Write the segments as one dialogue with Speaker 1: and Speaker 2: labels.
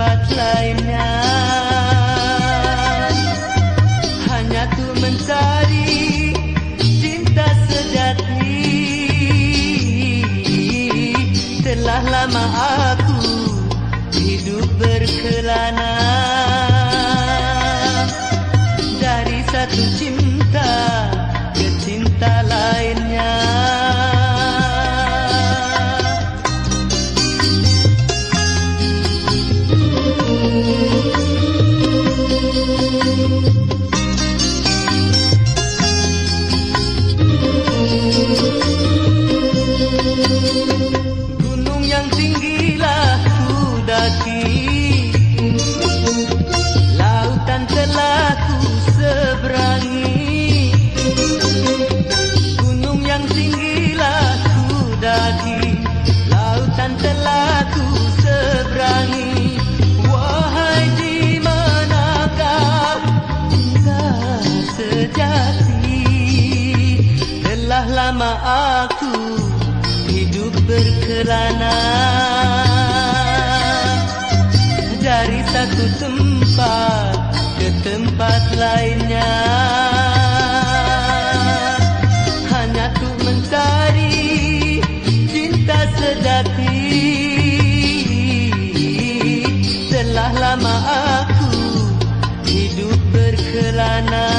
Speaker 1: tempat lain kerana dari satu tempat ke tempat lainnya. Hanya untuk mencari cinta sejati. Telah lama aku hidup berkelana.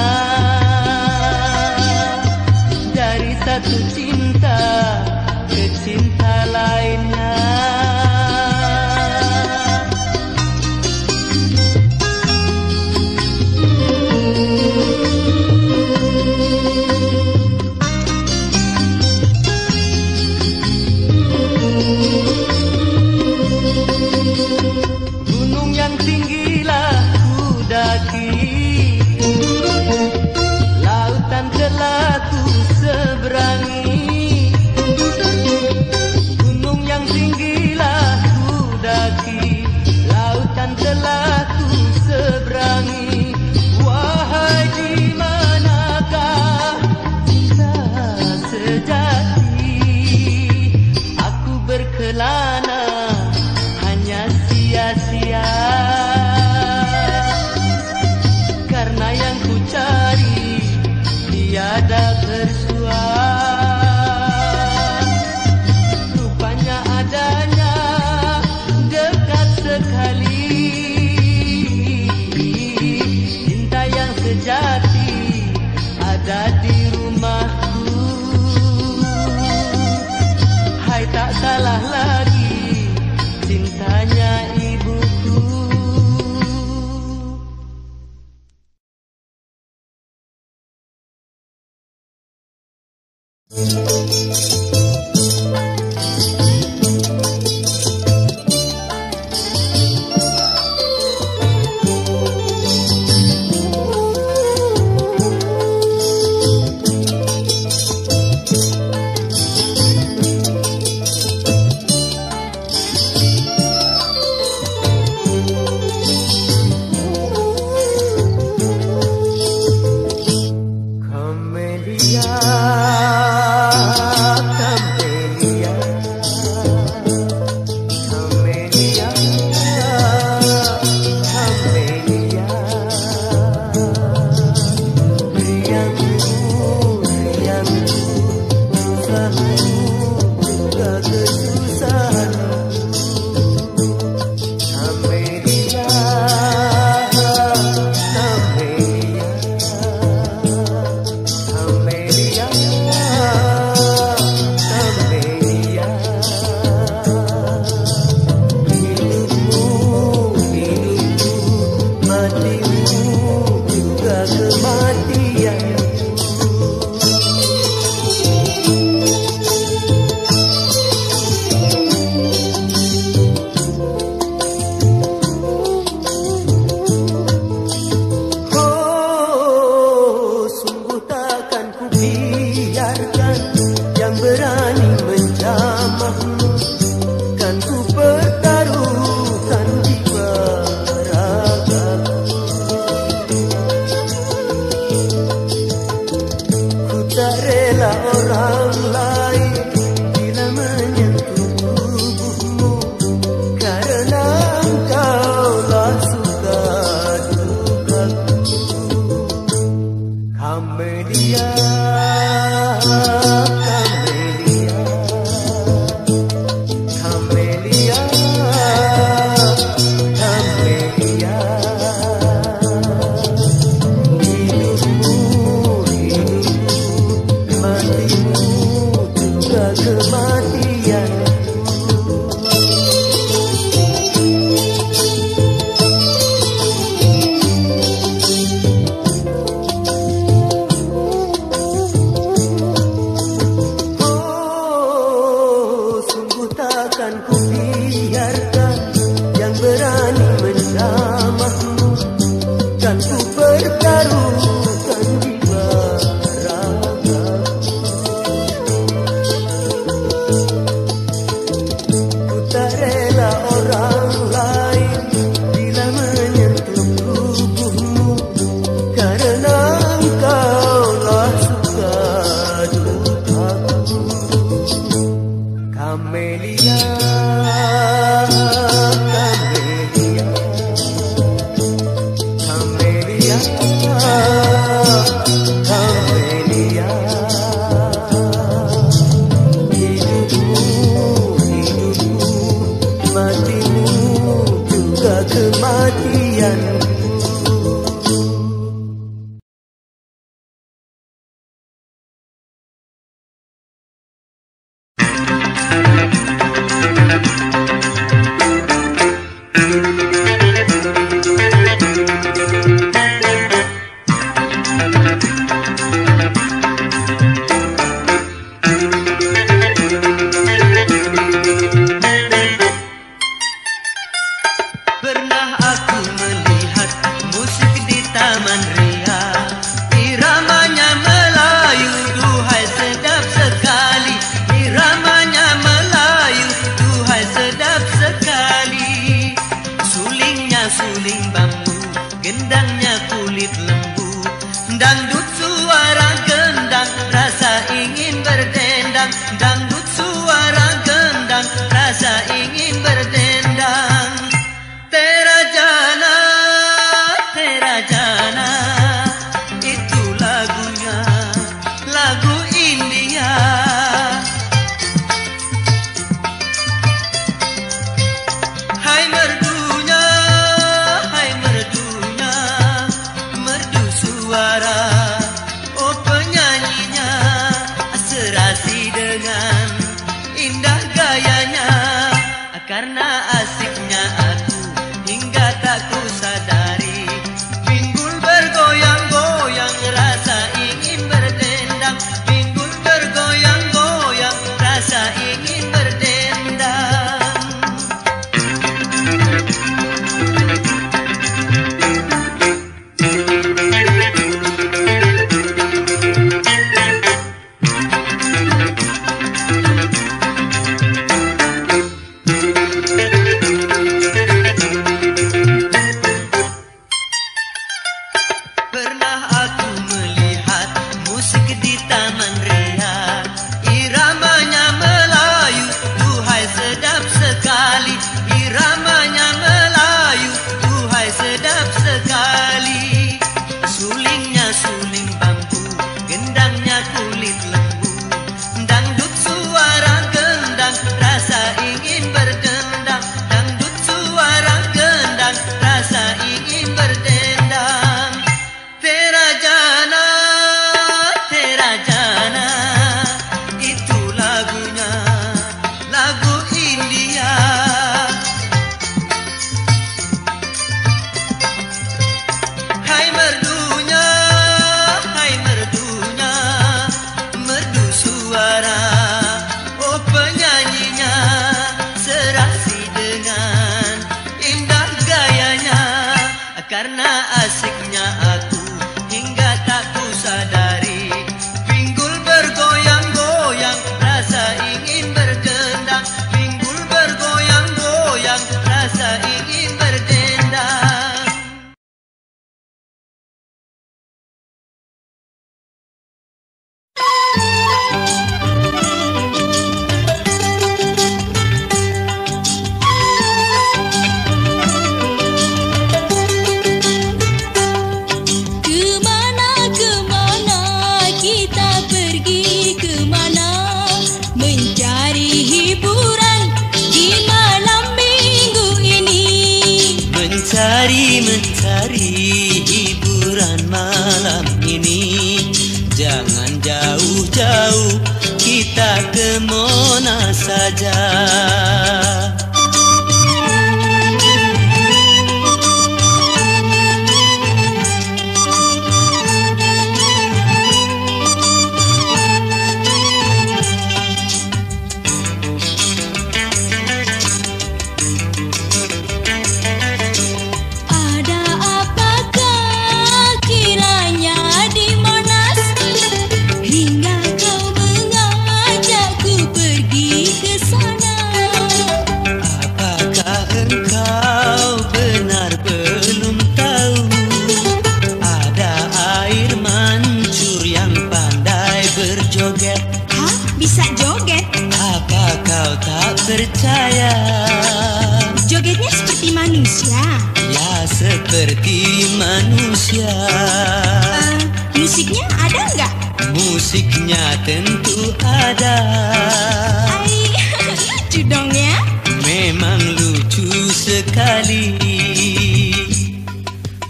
Speaker 1: Dari satu cinta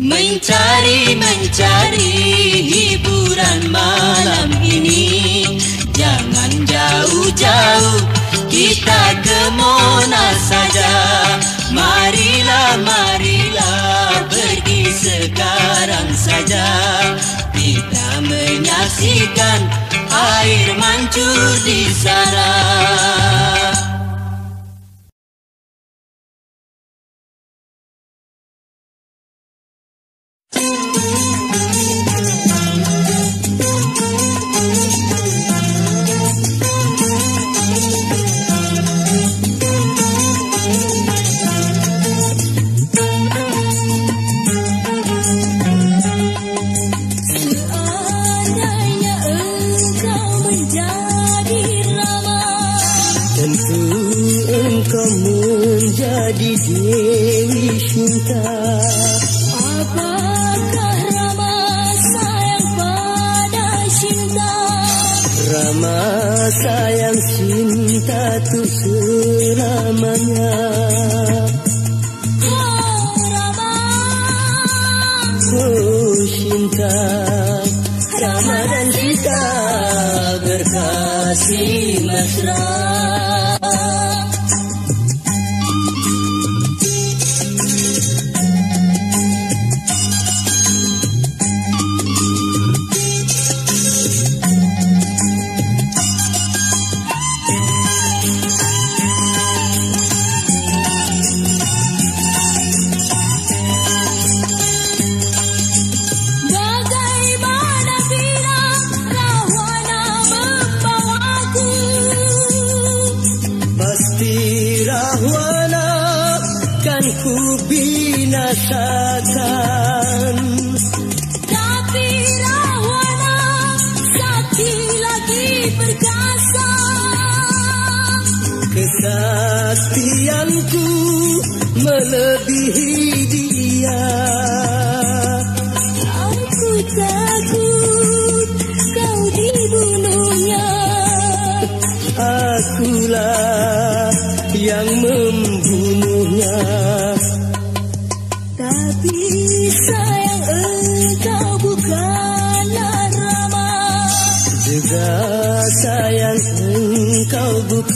Speaker 1: Mencari-mencari hiburan malam ini. Jangan jauh-jauh kita ke Monas saja. Marilah, marilah pergi sekarang saja. Kita menyaksikan air mancur di sana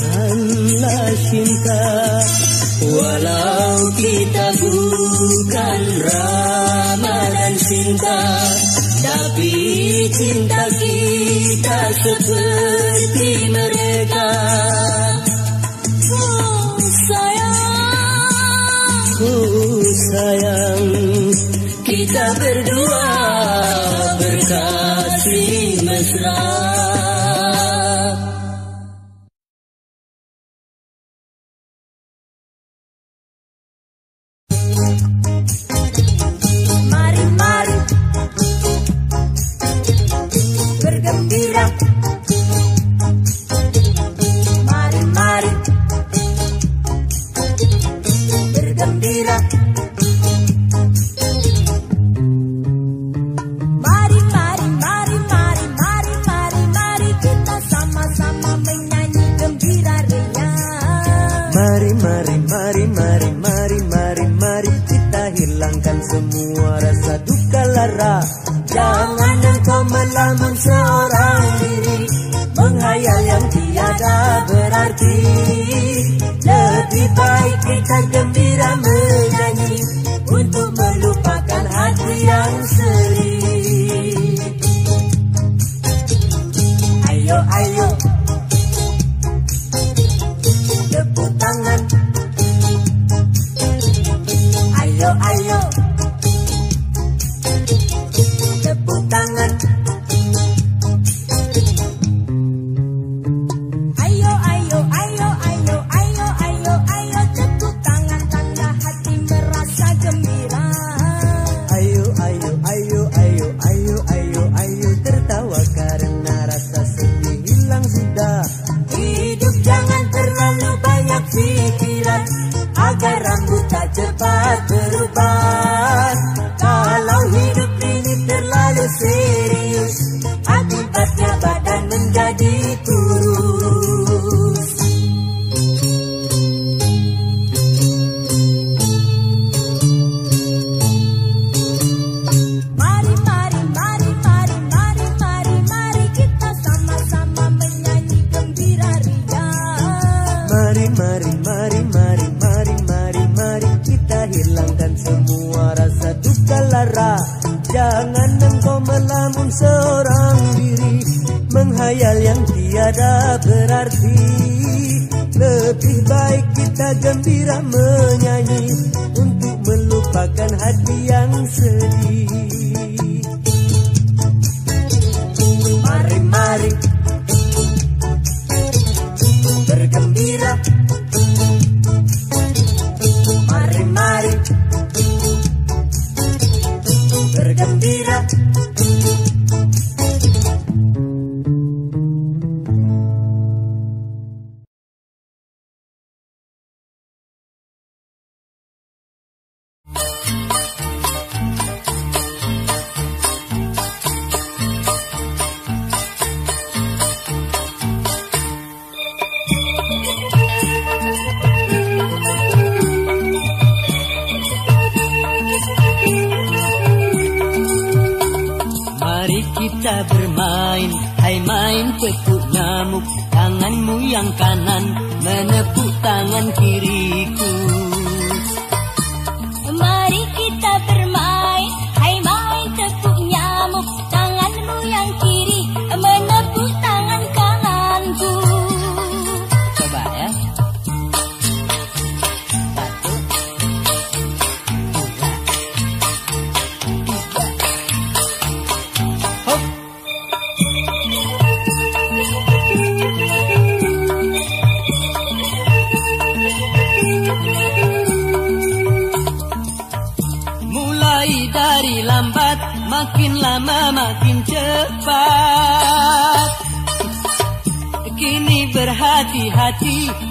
Speaker 2: bukanlah cinta Walau kita bukan ramadan cinta Tapi cinta kita
Speaker 1: sepenuhnya mentira.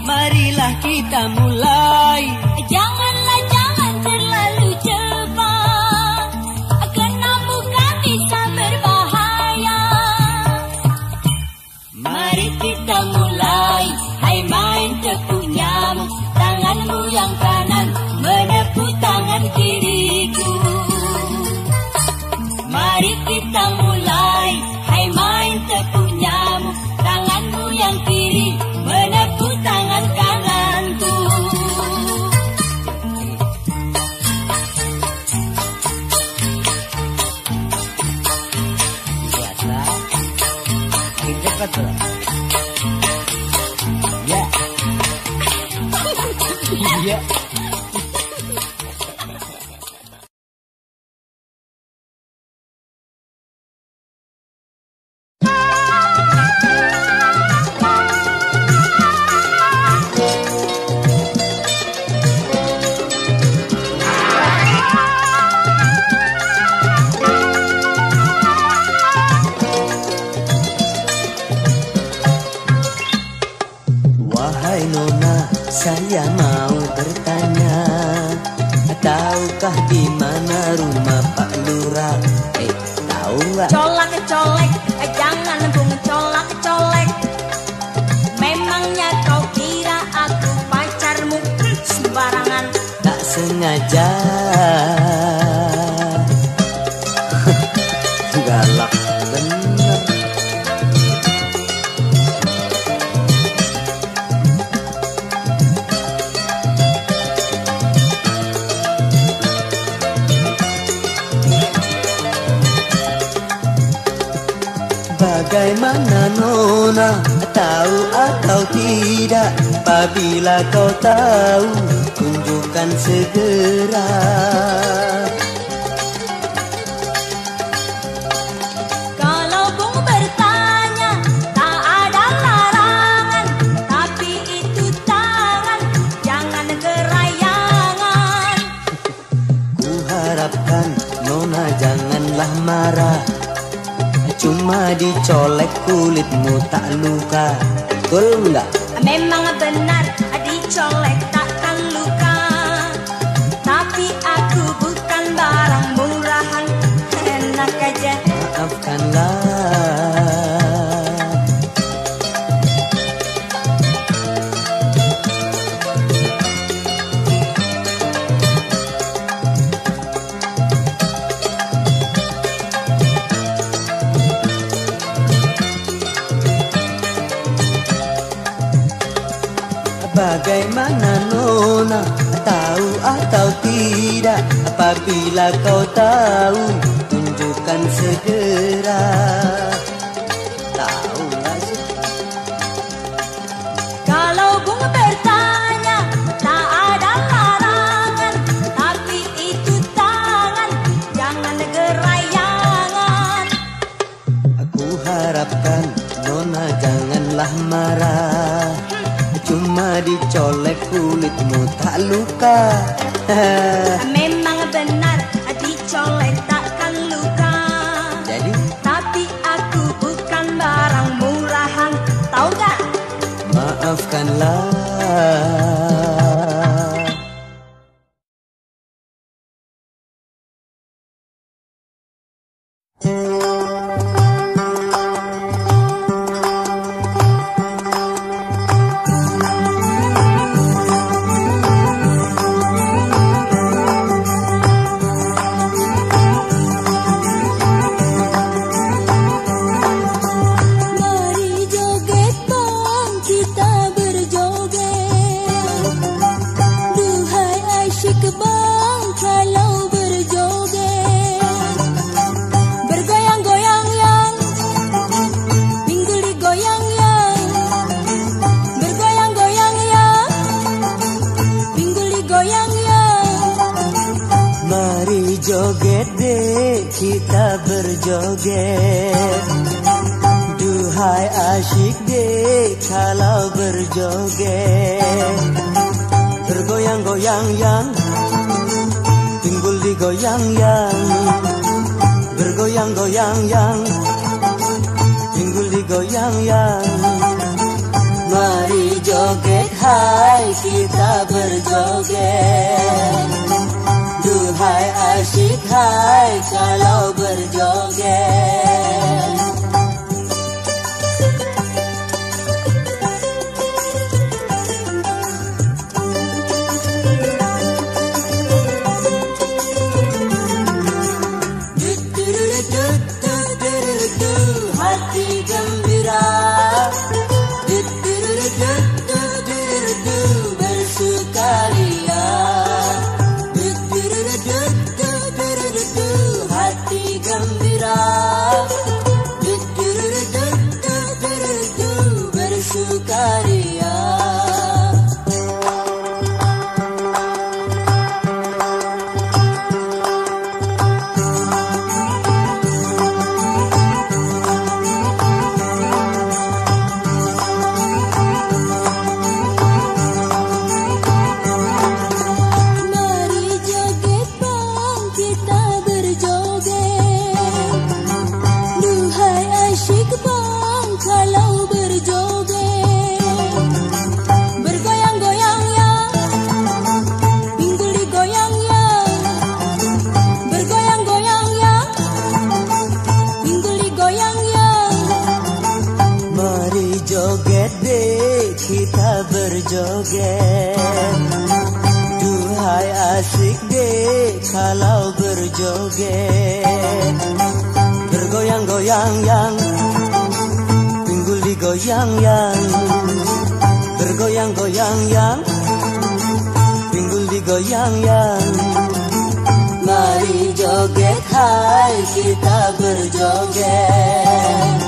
Speaker 1: Marilah kita
Speaker 3: 想一想 kau tahu tunjukkan segera.
Speaker 4: Kalau bung bertanya tak ada larangan Tapi itu tangan jangan gerayangan
Speaker 3: Ku harapkan nona janganlah marah Cuma dicolek kulitmu tak luka. Betul enggak? Bagaimana nona? Tahu atau tidak? Apabila kau tahu tunjukkan segera kulitmu tak
Speaker 1: berjoget Duhai asyik
Speaker 3: deh kalau berjoget Bergoyang-goyang yang Pinggul digoyang yang Bergoyang-goyang yang Pinggul digoyang yang Mari joget hai kita berjoget Duhai asyik hai kalau berjoget
Speaker 1: mulher. Berjoget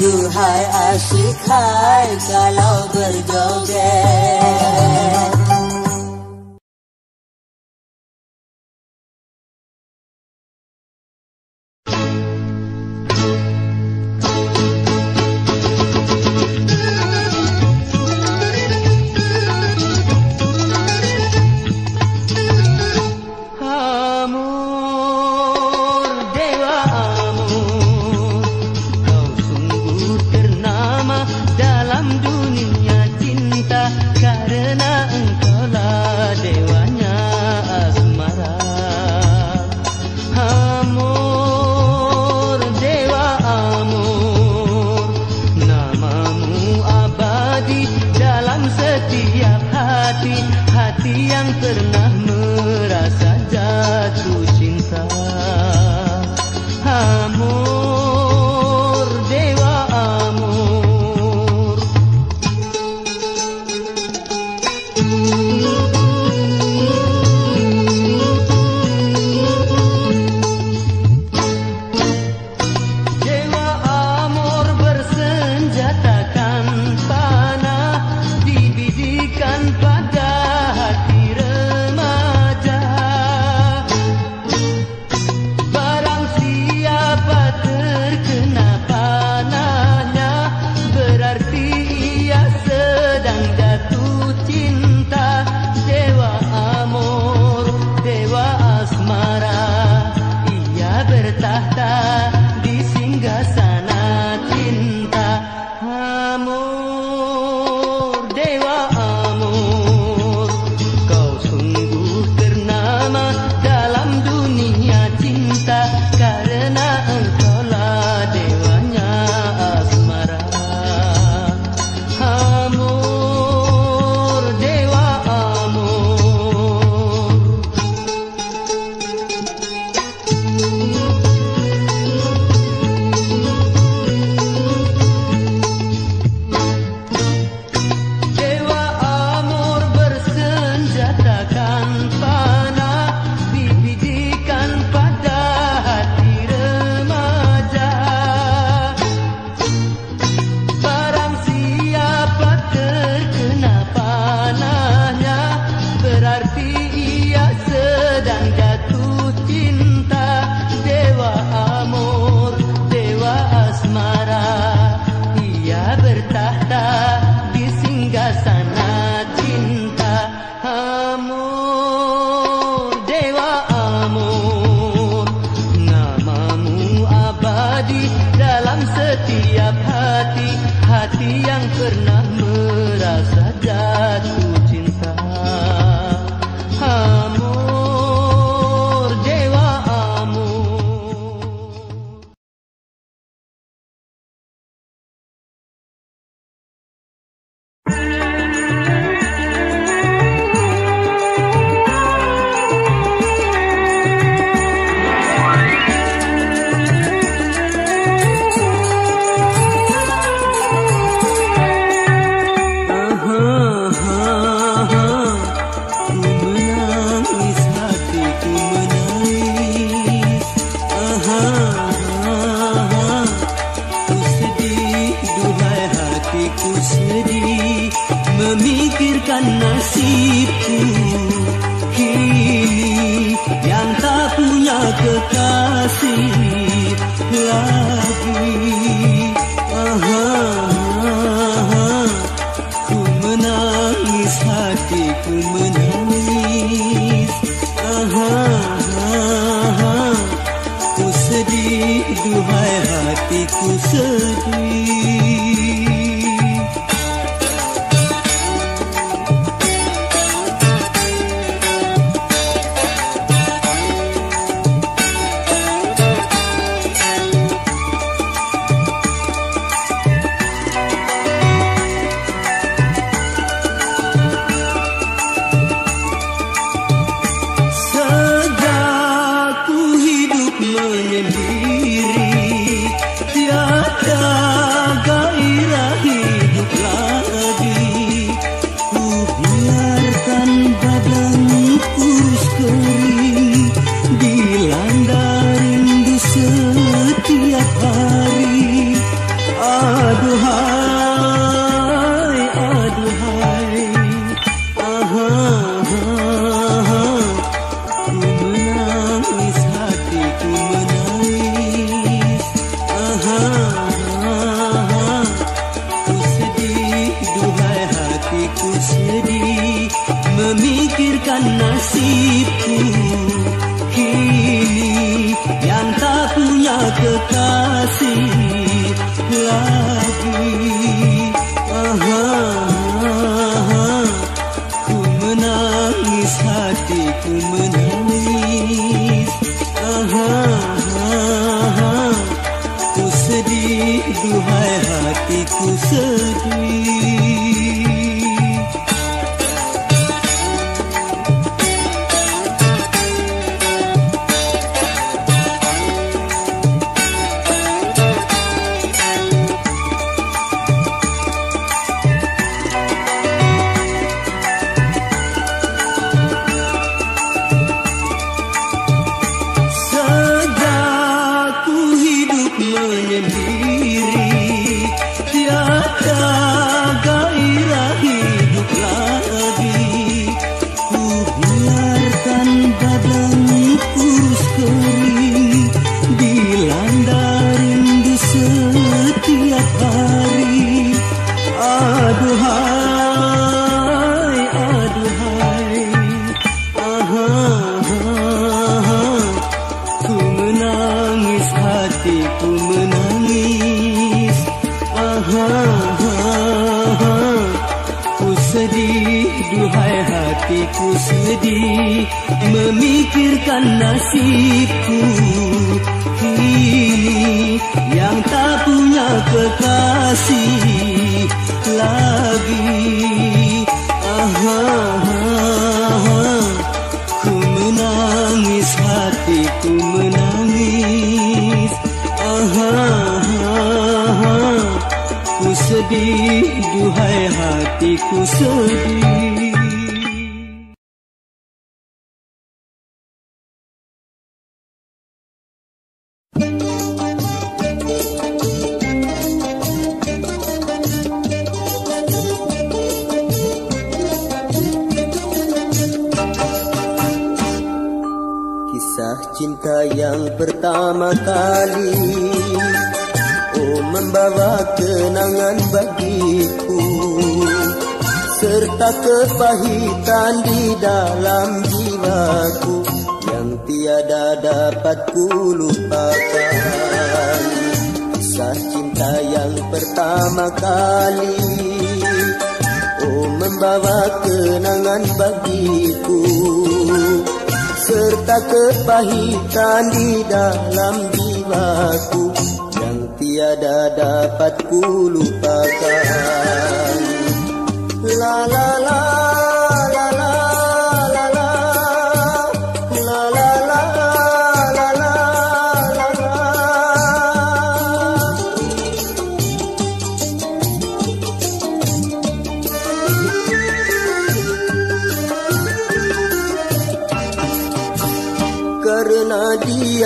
Speaker 1: Duhai asyik
Speaker 3: hai
Speaker 1: kalau berjoget
Speaker 3: hati hati yang pernah menang. ku menangis. Aha, ha, ha Ku sedih, duhai hatiku sedih दुहाय हाथी कुसरी hatiku. Yang tak punya kekasih.
Speaker 1: Yang pertama kali Oh membawa kenangan bagiku. Serta kepahitan di dalam jiwaku Yang tiada dapat ku lupakan. Kisah cinta yang pertama kali Oh membawa kenangan bagiku serta kepahitan di dalam jiwaku yang tiada dapat ku lupakan. La la la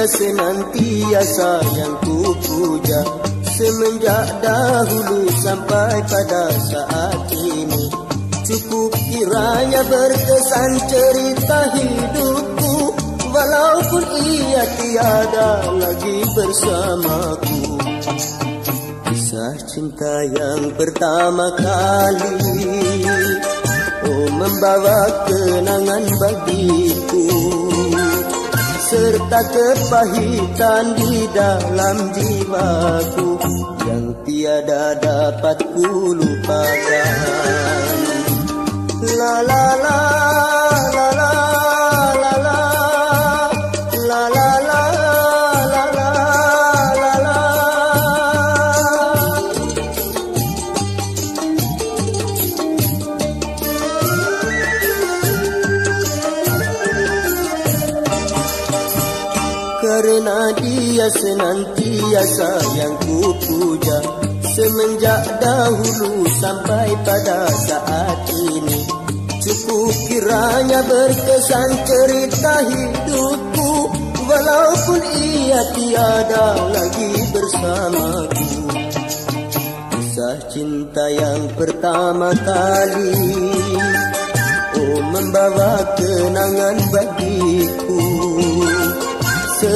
Speaker 1: senantiasa yang ku puja Semenjak dahulu sampai pada saat ini Cukup kiranya berkesan cerita hidupku. Walaupun ia tiada lagi bersamaku. Kisah cinta yang pertama kali Oh membawa kenangan bagiku serta kepahitan di dalam jiwaku yang tiada dapat ku lupakan. La la la la la senantiasa yang ku puja Semenjak dahulu sampai pada saat ini Cukup kiranya berkesan cerita hidupku. Walaupun ia tiada lagi bersamaku. Kisah cinta yang pertama kali Oh membawa kenangan bagiku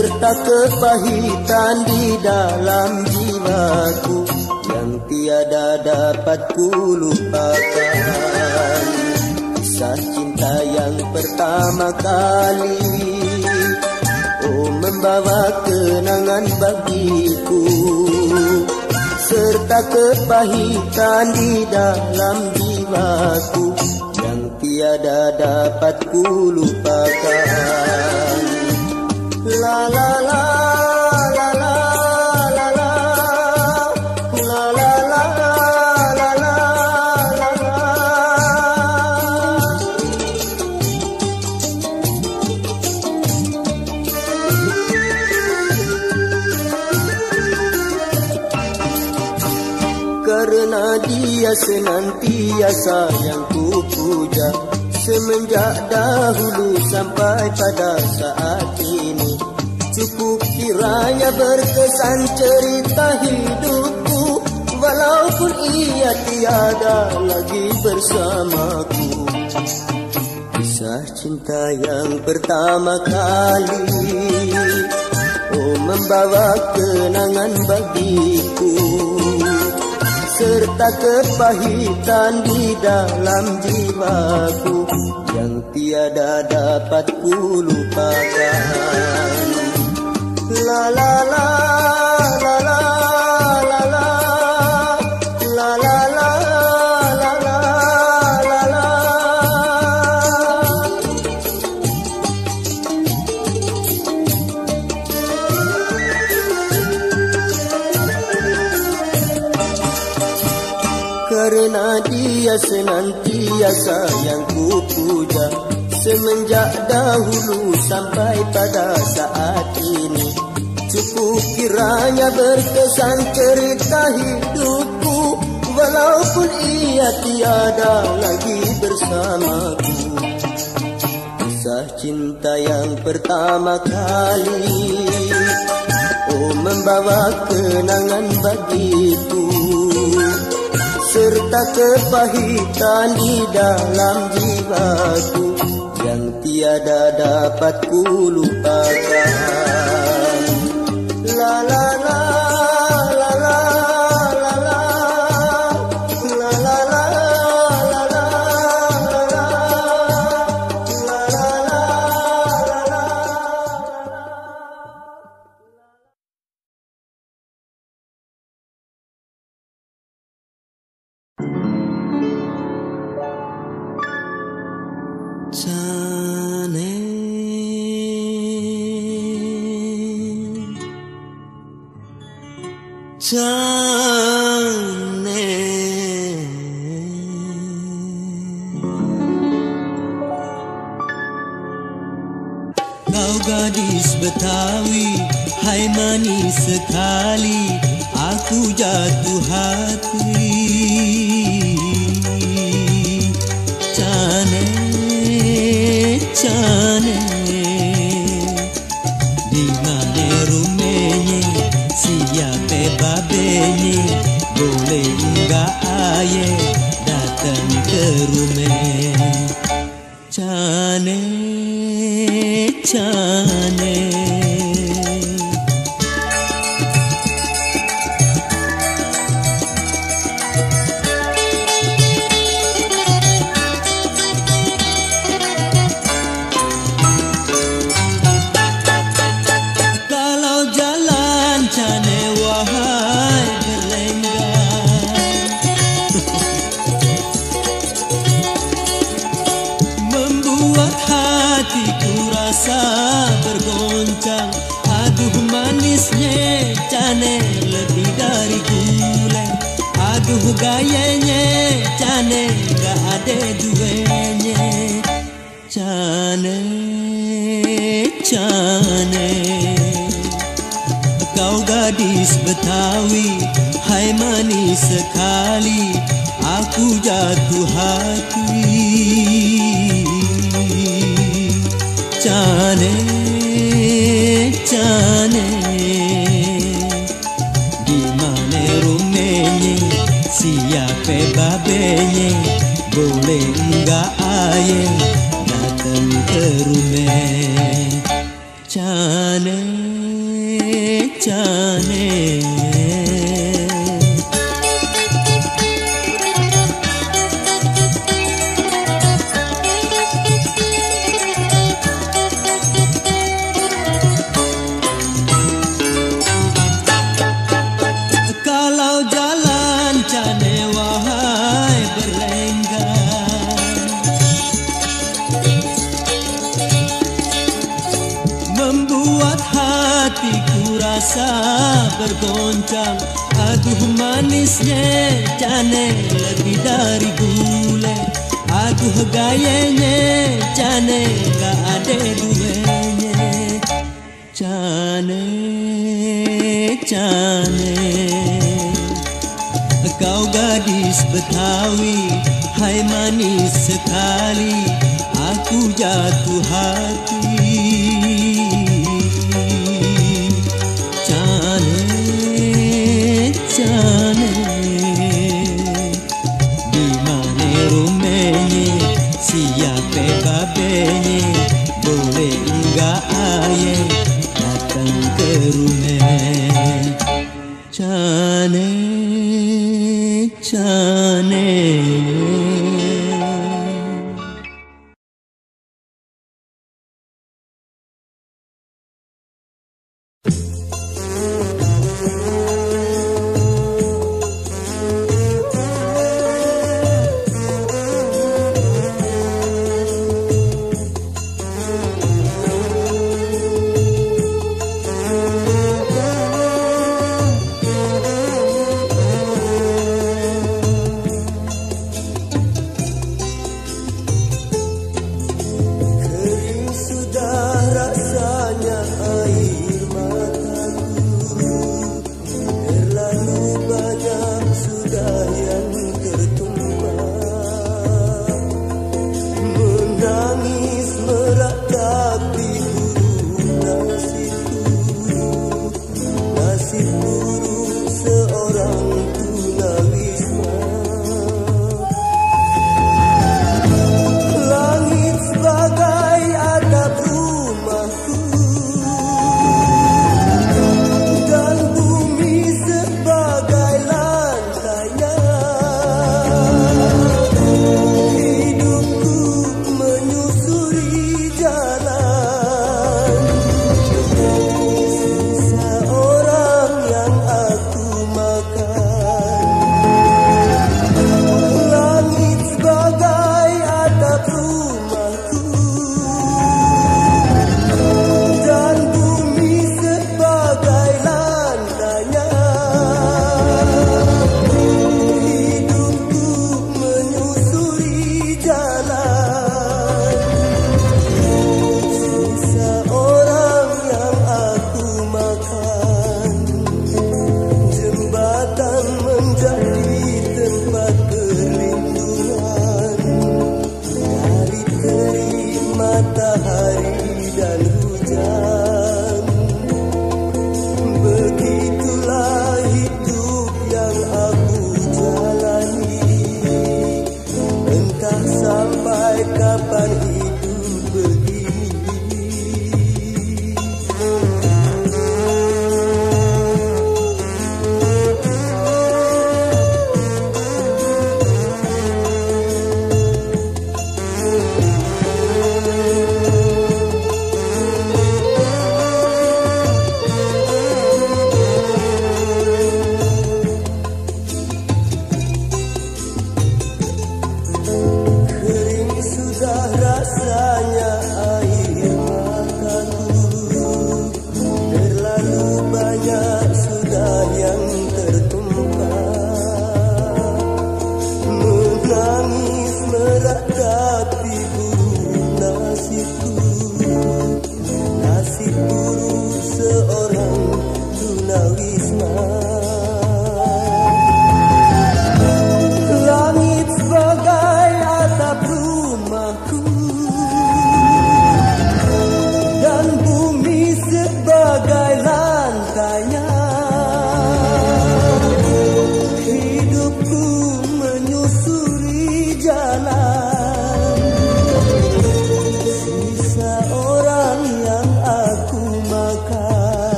Speaker 1: serta kepahitan di dalam jiwaku yang tiada dapat ku lupakan. yang pertama kali Oh membawa kenangan bagiku Serta kepahitan di dalam jiwaku Yang tiada dapat ku lupakan Senantiasa yang ku puja Semenjak dahulu sampai pada saat Kiranya berkesan cerita hidupku. Walaupun ia tiada lagi bersamaku. Kisah cinta yang pertama kali Oh membawa kenangan bagiku. Serta kepahitan di dalam jiwaku Yang tiada dapat ku lupakan Karena dia senantiasa yang ku puja Semenjak dahulu sampai pada saat ini kiranya berkesan cerita hidupku Walaupun ia tiada lagi bersamaku Kisah cinta yang pertama kali Oh membawa kenangan bagiku serta kepahitan di dalam jiwaku yang tiada dapat ku lupakan. La la la la
Speaker 3: rasa bergoncang Aduh manisnya cane lebih dari
Speaker 1: gule Aduh gayanya cane gak ada duanya Cane, cane Kau gadis Betawi Hai manis sekali Aku jatuh hati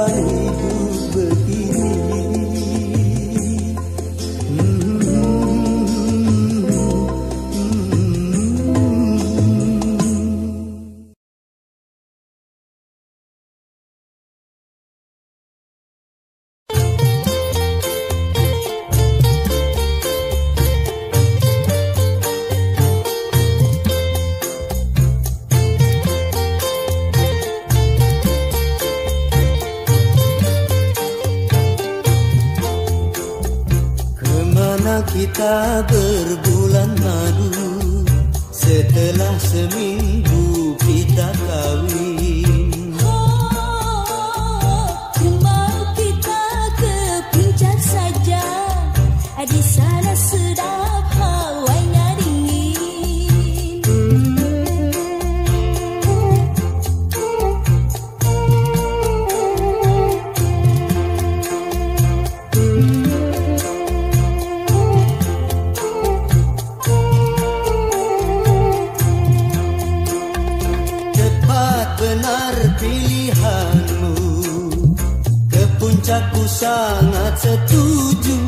Speaker 1: Paris. Puncakku sangat setuju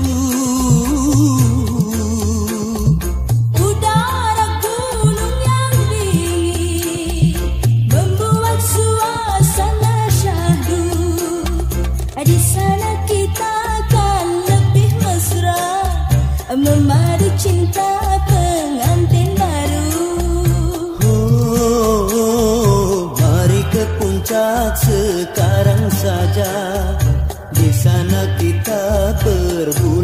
Speaker 1: ಊರ